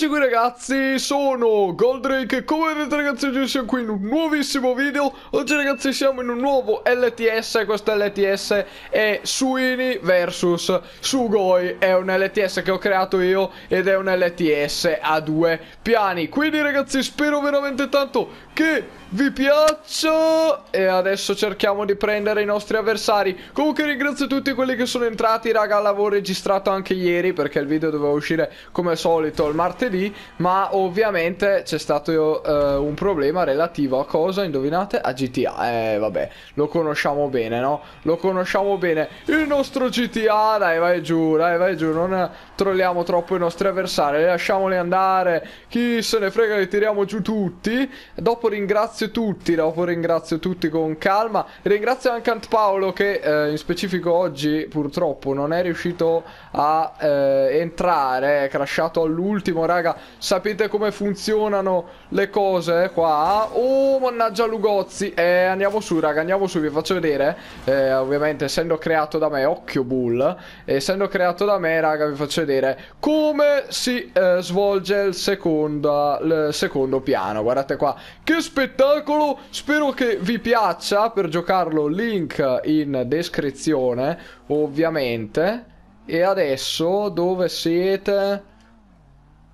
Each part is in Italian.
Eccoci qui ragazzi, sono Goldrake come vedete ragazzi oggi siamo qui in un nuovissimo video. Oggi ragazzi siamo in un nuovo LTS, questo LTS è Suini vs Sugoi. È un LTS che ho creato io ed è un LTS a due piani. Quindi ragazzi spero veramente tanto che vi piaccia E adesso cerchiamo di prendere i nostri avversari. Comunque ringrazio tutti quelli che sono entrati raga L'avevo registrato anche ieri perché il video doveva uscire come solito il martedì. Ma ovviamente c'è stato uh, un problema relativo a cosa? Indovinate? A GTA Eh vabbè, lo conosciamo bene no? Lo conosciamo bene. Il nostro GTA, dai vai giù, dai vai giù. Non trolliamo troppo i nostri avversari. Lasciamoli andare. Chi se ne frega li tiriamo giù tutti. Dopo ringrazio tutti, dopo ringrazio tutti con calma. Ringrazio anche Ant Paolo che eh, in specifico oggi purtroppo non è riuscito a eh, entrare, è crashato all'ultimo, raga. Sapete come funzionano le cose qua? Oh, mannaggia Lugozzi. Eh, andiamo su, raga, andiamo su, vi faccio vedere. Eh, ovviamente essendo creato da me, occhio Bull, essendo creato da me, raga, vi faccio vedere come si eh, svolge il secondo, il secondo piano. Guardate qua, che spettacolo! Spero che vi piaccia per giocarlo, link in descrizione, ovviamente. E adesso dove siete?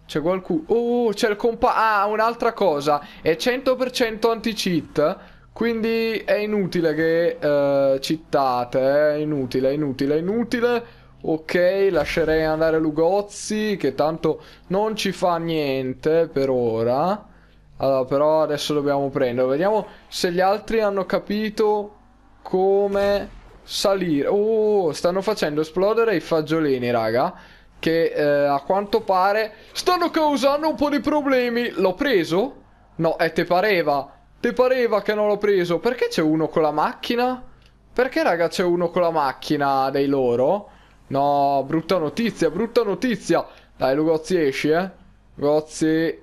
C'è qualcuno... Oh, c'è il compa... Ah, un'altra cosa. È 100% anti-cheat. Quindi è inutile che uh, cheatate. È inutile, è inutile, è inutile. Ok, lascerei andare Lugozzi, che tanto non ci fa niente per ora. Allora, però adesso dobbiamo prenderlo. Vediamo se gli altri hanno capito come salire. Oh, stanno facendo esplodere i fagiolini, raga. Che eh, a quanto pare stanno causando un po' di problemi. L'ho preso? No, eh, te pareva. Te pareva che non l'ho preso. Perché c'è uno con la macchina? Perché, raga, c'è uno con la macchina dei loro? No, brutta notizia, brutta notizia. Dai, Lugozzi, esci, eh. Lugozzi,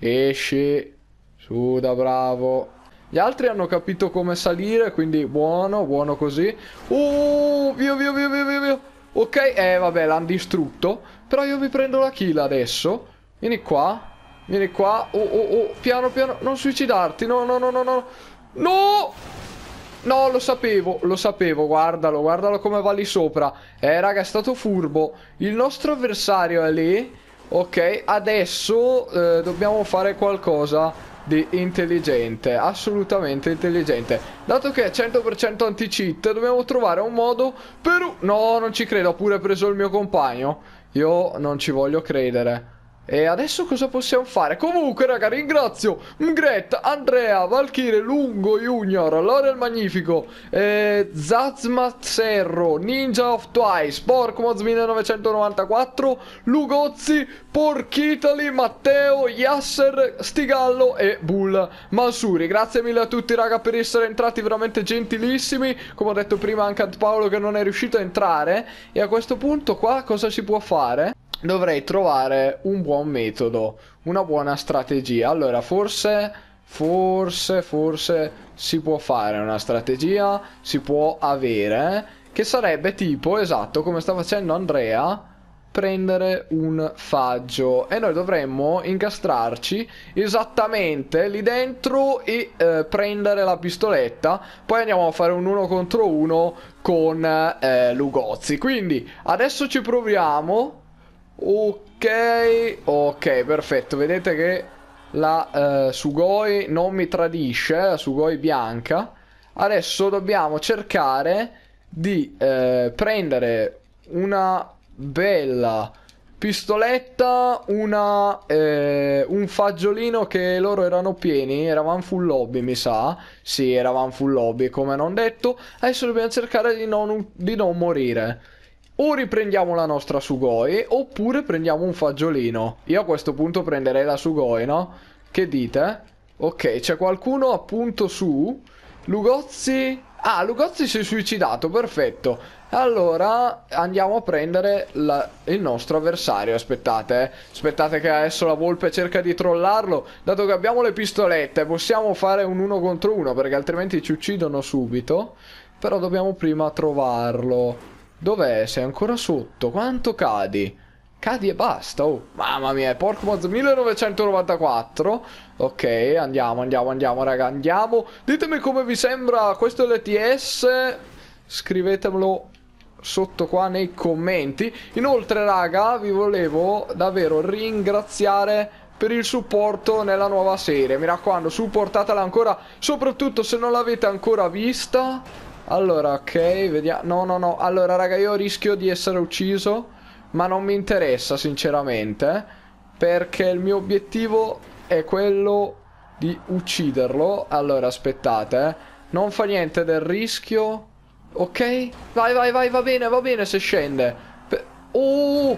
Esci. Su da bravo. Gli altri hanno capito come salire, quindi buono, buono così. Oh, via, via, via, via, via. Ok, eh, vabbè, l'hanno distrutto. Però io mi prendo la kill adesso. Vieni qua. Vieni qua. Oh, oh, oh, piano, piano. Non suicidarti. No, no, no, no, no. No! No, lo sapevo, lo sapevo, guardalo, guardalo come va lì sopra. Eh, raga, è stato furbo. Il nostro avversario è lì. Ok, adesso eh, dobbiamo fare qualcosa di intelligente, assolutamente intelligente. Dato che è 100% anti-cheat, dobbiamo trovare un modo per... No, non ci credo, ho pure preso il mio compagno. Io non ci voglio credere. E adesso cosa possiamo fare? Comunque, raga, ringrazio Mgret, Andrea, Valkyrie, Lungo, Junior, Lorel Magnifico, eh, Zazmat Serro, Ninja of Twice, Porkmoz 1994, Lugozzi, Porchitali, Matteo, Yasser, Stigallo e Bull Mansuri. Grazie mille a tutti, raga, per essere entrati veramente gentilissimi. Come ho detto prima anche a Paolo che non è riuscito a entrare. E a questo punto qua cosa si può fare? Dovrei trovare un buon metodo, una buona strategia. Allora, forse, forse, forse si può fare una strategia, si può avere, che sarebbe tipo, esatto, come sta facendo Andrea, prendere un faggio. E noi dovremmo incastrarci esattamente lì dentro e eh, prendere la pistoletta. Poi andiamo a fare un uno contro uno con eh, Lugozzi. Quindi adesso ci proviamo Ok, ok, perfetto. Vedete che la uh, Sugoi non mi tradisce, la Sugoi bianca. Adesso dobbiamo cercare di uh, prendere una bella pistoletta, una, eh, un fagiolino che loro erano pieni, eravamo full lobby mi sa, sì eravamo full lobby come non detto, adesso dobbiamo cercare di non, di non morire o riprendiamo la nostra Sugoi oppure prendiamo un fagiolino. Io a questo punto prenderei la Sugoi, no? Che dite? Ok, c'è qualcuno appunto su. Lugozzi... Ah, Lugozzi si è suicidato, perfetto. Allora andiamo a prendere la... il nostro avversario. Aspettate, eh. Aspettate che adesso la volpe cerca di trollarlo. Dato che abbiamo le pistolette, possiamo fare un uno contro uno perché altrimenti ci uccidono subito. Però dobbiamo prima trovarlo. Dov'è? Sei ancora sotto? Quanto cadi? Cadi e basta, oh. Mamma mia, Porkmoz 1994. Ok, andiamo, andiamo, andiamo, raga, andiamo. Ditemi come vi sembra questo LTS. Scrivetemelo sotto qua nei commenti. Inoltre, raga, vi volevo davvero ringraziare per il supporto nella nuova serie. Mi raccomando, supportatela ancora, soprattutto se non l'avete ancora vista. Allora, ok, vediamo. No, no, no. Allora, raga, io rischio di essere ucciso, ma non mi interessa, sinceramente, perché il mio obiettivo è quello di ucciderlo. Allora, aspettate, eh. Non fa niente del rischio. Ok? Vai, vai, vai, va bene, va bene se scende. Oh!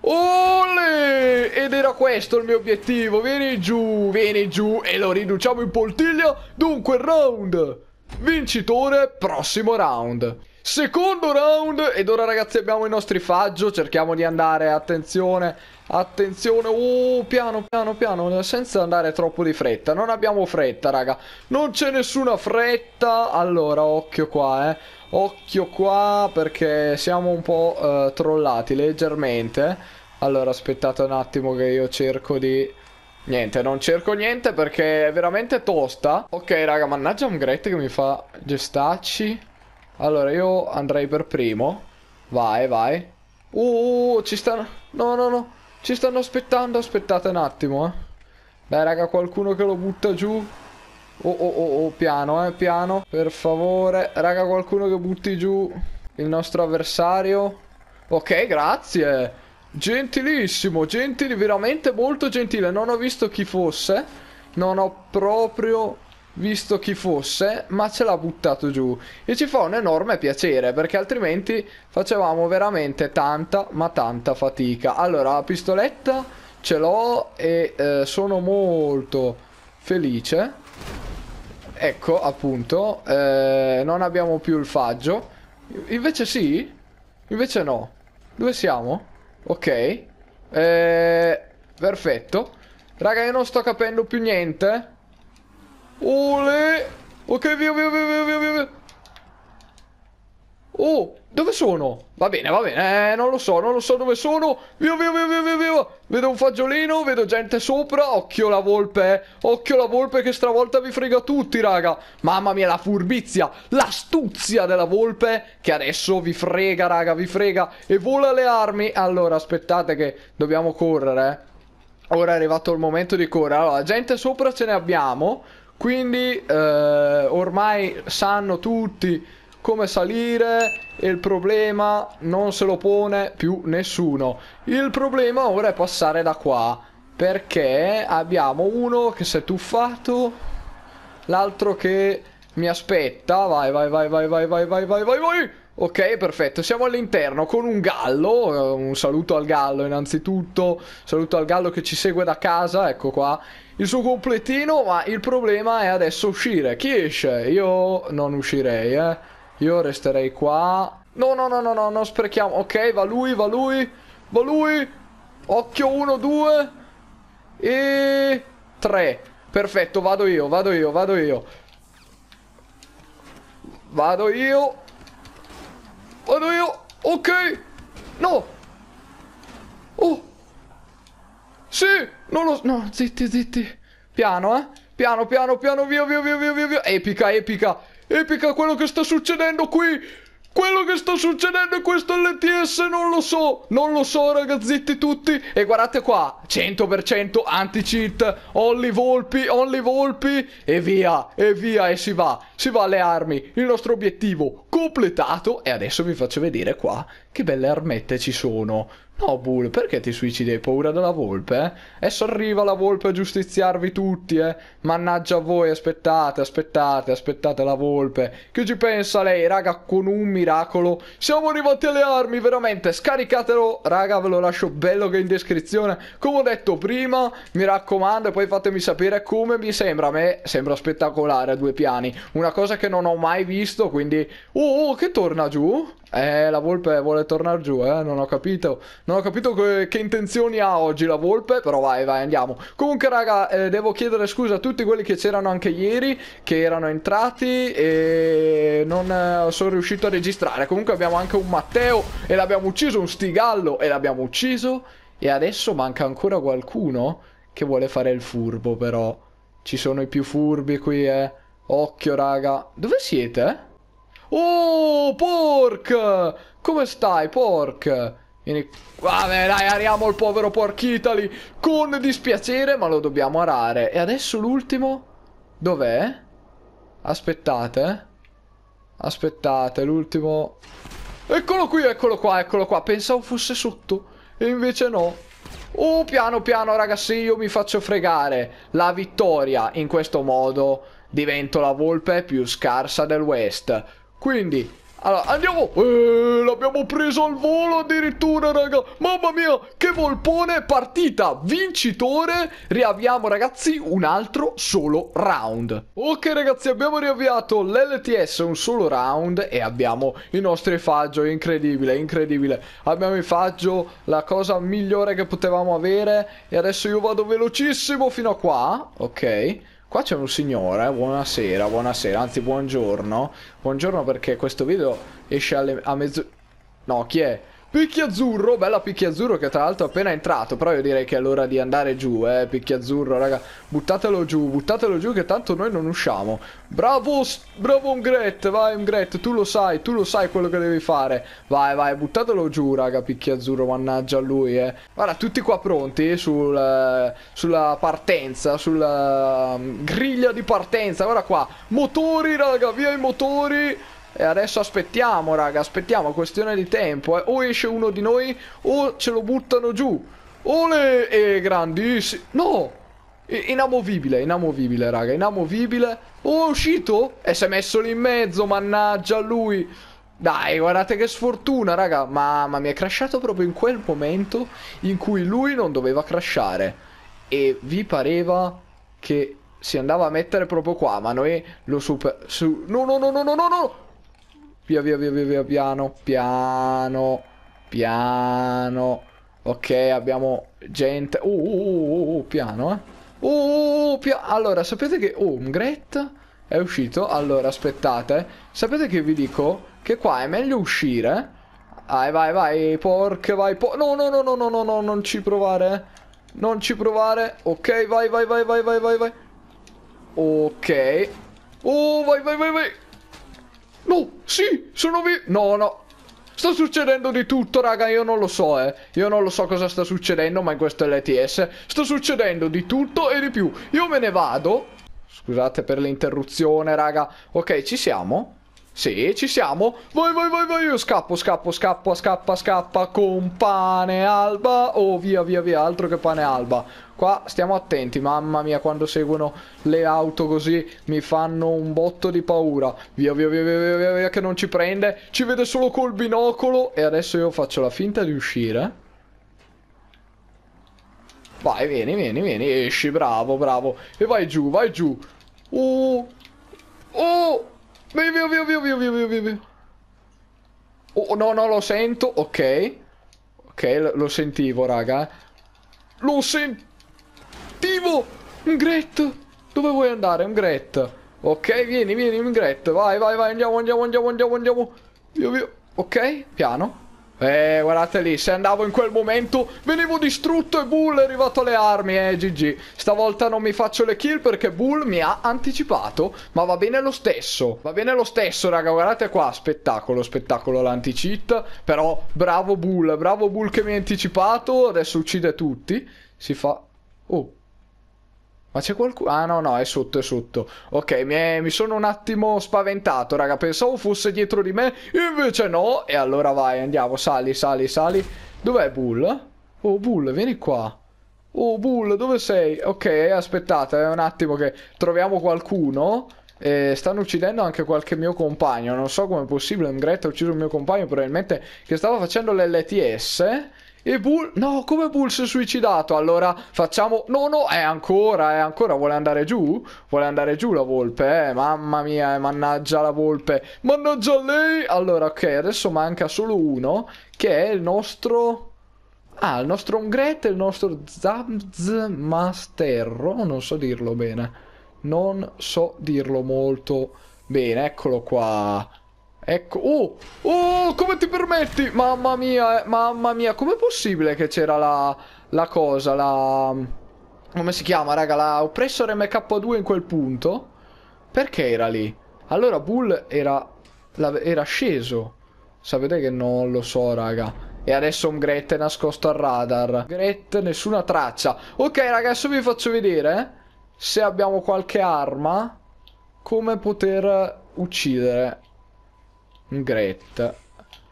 Ole! Ed era questo il mio obiettivo. Vieni giù, vieni giù e lo riduciamo in poltiglia. Dunque, round. Vincitore, prossimo round. Secondo round. Ed ora ragazzi abbiamo i nostri faggio. Cerchiamo di andare, attenzione. Attenzione, oh, piano, piano, piano, senza andare troppo di fretta. Non abbiamo fretta, raga. Non c'è nessuna fretta. Allora, occhio qua, eh. Occhio qua perché siamo un po' uh, trollati leggermente. Allora aspettate un attimo che io cerco di... Niente, non cerco niente perché è veramente tosta. Ok raga, mannaggia un Gret che mi fa gestacci. Allora io andrei per primo. Vai, vai. Uh, ci stanno... No, no, no. Ci stanno aspettando, aspettate un attimo, eh. Dai raga, qualcuno che lo butta giù. Oh, oh, oh, oh, piano, eh, piano. Per favore. Raga, qualcuno che butti giù il nostro avversario. Ok, grazie. Gentilissimo, gentili, veramente molto gentile. Non ho visto chi fosse. Non ho proprio visto chi fosse, ma ce l'ha buttato giù. E ci fa un enorme piacere, perché altrimenti facevamo veramente tanta, ma tanta fatica. Allora, la pistoletta ce l'ho e eh, sono molto felice Ecco, appunto, eh, non abbiamo più il faggio. Invece sì? Invece no. Dove siamo? Ok. Eh, perfetto. Raga, io non sto capendo più niente. Ole! Ok, via, via, via, via, via. Oh, dove sono? Va bene, va bene, eh, non lo so, non lo so dove sono. Via, via, via, via, via. Vedo un fagiolino, vedo gente sopra. Occhio la volpe, eh. occhio la volpe che stravolta vi frega tutti, raga. Mamma mia, la furbizia, l'astuzia della volpe che adesso vi frega, raga, vi frega. E vola le armi. Allora, aspettate che dobbiamo correre, eh. Ora è arrivato il momento di correre. Allora, gente sopra ce ne abbiamo. Quindi, eh, ormai sanno tutti come salire e il problema non se lo pone più nessuno. Il problema ora è passare da qua perché abbiamo uno che si è tuffato, l'altro che mi aspetta. Vai, vai, vai, vai, vai, vai, vai, vai, vai, vai. Ok, perfetto, siamo all'interno con un gallo, un saluto al gallo innanzitutto, saluto al gallo che ci segue da casa, ecco qua, il suo completino, ma il problema è adesso uscire. Chi esce? Io non uscirei, eh. Io resterei qua. No, no, no, no, no, non sprechiamo. Ok, va lui, va lui, va lui. Occhio, uno, due. E... Tre. Perfetto, vado io, vado io, vado io. Vado io. Vado io. Ok. No. Oh. Sì. Non lo... No, zitti, zitti. Piano, eh. Piano, piano, piano, via, via, via, via, via. Epica, epica. Epica quello che sta succedendo qui! Quello che sta succedendo in questo LTS non lo so, non lo so ragazzetti tutti! E guardate qua, 100% anti-cheat, only volpi, only volpi E via, e via, e si va, si va alle armi. Il nostro obiettivo completato E adesso vi faccio vedere qua che belle armette ci sono No, Bull, perché ti suicidi? Hai paura della volpe, eh? Adesso arriva la volpe a giustiziarvi tutti, eh? Mannaggia a voi, aspettate, aspettate, aspettate la volpe. Che ci pensa lei, raga, con un miracolo? Siamo arrivati alle armi, veramente, scaricatelo, raga, ve lo lascio bello che in descrizione. Come ho detto prima, mi raccomando, e poi fatemi sapere come mi sembra. A me sembra spettacolare a due piani. Una cosa che non ho mai visto, quindi... Oh, oh che torna giù? Eh, la volpe vuole tornare giù, eh? Non ho capito. Non ho capito che, che intenzioni ha oggi la volpe, però vai, vai, andiamo. Comunque, raga, eh, devo chiedere scusa a tutti quelli che c'erano anche ieri, che erano entrati e non eh, sono riuscito a registrare. Comunque abbiamo anche un Matteo e l'abbiamo ucciso, un stigallo e l'abbiamo ucciso. E adesso manca ancora qualcuno che vuole fare il furbo, però. Ci sono i più furbi qui, eh. Occhio, raga. Dove siete? Oh, Pork! Come stai, Pork? Vieni Vabbè, dai, ariamo il povero Pork Italy con dispiacere, ma lo dobbiamo arare. E adesso l'ultimo? Dov'è? Aspettate. Aspettate, l'ultimo... Eccolo qui, eccolo qua, eccolo qua. Pensavo fosse sotto. E invece no. Oh, piano piano, ragazzi, io mi faccio fregare. La vittoria in questo modo divento la volpe più scarsa del West. Quindi allora, andiamo! Eh, l'abbiamo preso al volo addirittura, raga! Mamma mia, che volpone! Partita vincitore! Riavviamo, ragazzi, un altro solo round. Ok, ragazzi, abbiamo riavviato l'LTS un solo round e abbiamo il nostro efaggio. Incredibile, incredibile. Abbiamo efaggio, la cosa migliore che potevamo avere. E adesso io vado velocissimo fino a qua. Ok. Qua c'è un signore, buonasera, buonasera, anzi buongiorno. Buongiorno perché questo video esce alle, a mezzo... No, chi è? Picchiazzurro, bella Picchiazzurro che tra l'altro è appena entrato, però io direi che è l'ora di andare giù, eh, Picchiazzurro, raga. Buttatelo giù, buttatelo giù che tanto noi non usciamo. Bravo, bravo Ungret, vai Ungret, tu lo sai, tu lo sai quello che devi fare. Vai, vai, buttatelo giù, raga, Picchiazzurro, mannaggia a lui, eh. Guarda, tutti qua pronti sul, uh, sulla partenza, sulla uh, griglia di partenza, guarda qua. Motori, raga, via i motori. E adesso aspettiamo, raga, aspettiamo, questione di tempo. Eh. O esce uno di noi o ce lo buttano giù. Ole! E grandissimo. No! Inamovibile, inamovibile, raga, inamovibile. Oh, è uscito? E si è messo lì in mezzo, mannaggia lui. Dai, guardate che sfortuna, raga. Mamma mia, è crashato proprio in quel momento in cui lui non doveva crashare. E vi pareva che si andava a mettere proprio qua, ma noi lo super... Su... No, no, no, no, no, no, no! Via, via, via, via, via, piano, piano, piano. Ok, abbiamo gente. Uh, uh, uh, uh piano, eh. Uh, pia allora, sapete che... Oh, un Gret è uscito. Allora, aspettate. Sapete che vi dico? Che qua è meglio uscire. Vai, vai, vai, porca, vai, por... No, no, no, no, no, no, no, non ci provare. Non ci provare. Ok, vai, vai, vai, vai, vai, vai, vai. Ok. Oh, vai, vai, vai, vai. No, sì, sono vivo. No, no. Sta succedendo di tutto, raga, io non lo so, eh. Io non lo so cosa sta succedendo, ma in questo LTS sta succedendo di tutto e di più. Io me ne vado. Scusate per l'interruzione, raga. Ok, ci siamo? Sì, ci siamo. Vai, vai, vai, vai. Io scappo, scappo, scappo, scappa, scappa con pane alba. Oh, via, via, via. Altro che pane alba. Qua stiamo attenti. Mamma mia, quando seguono le auto così mi fanno un botto di paura. Via, via, via, via, via, via, che non ci prende. Ci vede solo col binocolo. E adesso io faccio la finta di uscire. Vai, vieni, vieni, vieni. Esci, bravo, bravo. E vai giù, vai giù. Oh, oh. Via, via, via, via, via, via, via, via. Oh, no, no, lo sento. Ok. Ok, lo sentivo, raga. Lo sentivo. Un Gret. Dove vuoi andare? Un Gret. Ok, vieni, vieni, un Gret. Vai, vai, vai, andiamo, andiamo, andiamo, andiamo, andiamo. Via, via. Ok, piano. Eh, guardate lì, se andavo in quel momento venivo distrutto e Bull è arrivato alle armi, eh, GG. Stavolta non mi faccio le kill perché Bull mi ha anticipato, ma va bene lo stesso. Va bene lo stesso, raga, guardate qua, spettacolo, spettacolo l'anti-cheat. Però, bravo Bull, bravo Bull che mi ha anticipato, adesso uccide tutti. Si fa... Oh, ma c'è qualcuno? Ah no, no, è sotto, è sotto. Ok, mi, è... mi, sono un attimo spaventato, raga. Pensavo fosse dietro di me, invece no. E allora vai, andiamo, sali, sali, sali. Dov'è Bull? Oh, Bull, vieni qua. Oh, Bull, dove sei? Ok, aspettate, è un attimo che troviamo qualcuno. E stanno uccidendo anche qualche mio compagno. Non so come è possibile. Greta ha ucciso il mio compagno, probabilmente che stava facendo l'LTS. E Bull... No, come Bull si è suicidato? Allora facciamo... No, no, è ancora, è ancora. Vuole andare giù? Vuole andare giù la volpe, eh? Mamma mia, eh, mannaggia la volpe. Mannaggia lei! Allora, ok, adesso manca solo uno, che è il nostro... Ah, il nostro Ungret e il nostro Zamzmasterro. Non so dirlo bene. Non so dirlo molto bene. Eccolo qua. Ecco. Oh! Oh! Come ti permetti? Mamma mia, eh, mamma mia. Com'è possibile che c'era la, la cosa? La... Come si chiama, raga? La Oppressor MK2 in quel punto? Perché era lì? Allora Bull era, era sceso. Sapete che non lo so, raga. E adesso un Gret è nascosto al radar. Gret, nessuna traccia. Ok, ragazzi, vi faccio vedere eh, se abbiamo qualche arma. Come poter uccidere Gret.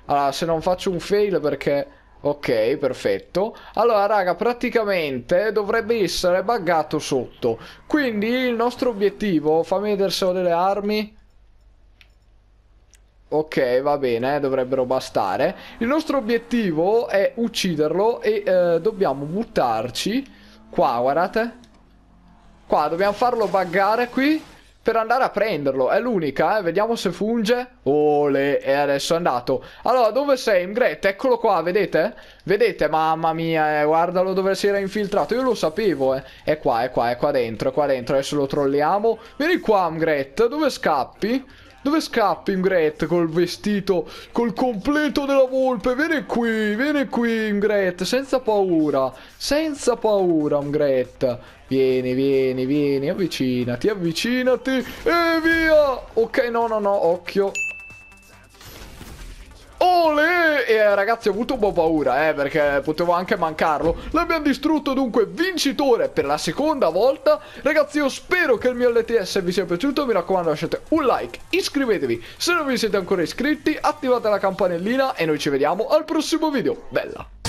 Allora, se non faccio un fail perché... Ok, perfetto. Allora, raga, praticamente dovrebbe essere buggato sotto. Quindi il nostro obiettivo... Fammi vedere se ho delle armi... Ok, va bene, dovrebbero bastare. Il nostro obiettivo è ucciderlo e eh, dobbiamo buttarci qua, guardate. Qua, dobbiamo farlo buggare qui per andare a prenderlo. È l'unica, eh. Vediamo se funge. Ole, e adesso è andato. Allora, dove sei, Ingret? Eccolo qua, vedete? Vedete? Mamma mia, eh, guardalo dove si era infiltrato. Io lo sapevo, eh. È qua, è qua, è qua dentro, è qua dentro. Adesso lo trolliamo. Vieni qua, Ingret. Dove scappi? Dove scappi, Ingret, col vestito, col completo della volpe? Vieni qui, vieni qui, Ingret, senza paura, senza paura, Ingret. Vieni, vieni, vieni, avvicinati, avvicinati e via! Ok, no, no, no, occhio. Ole! E ragazzi ho avuto un po' paura, eh, perché potevo anche mancarlo. L'abbiamo distrutto dunque vincitore per la seconda volta. Ragazzi io spero che il mio LTS vi sia piaciuto, mi raccomando lasciate un like, iscrivetevi se non vi siete ancora iscritti, attivate la campanellina e noi ci vediamo al prossimo video. Bella!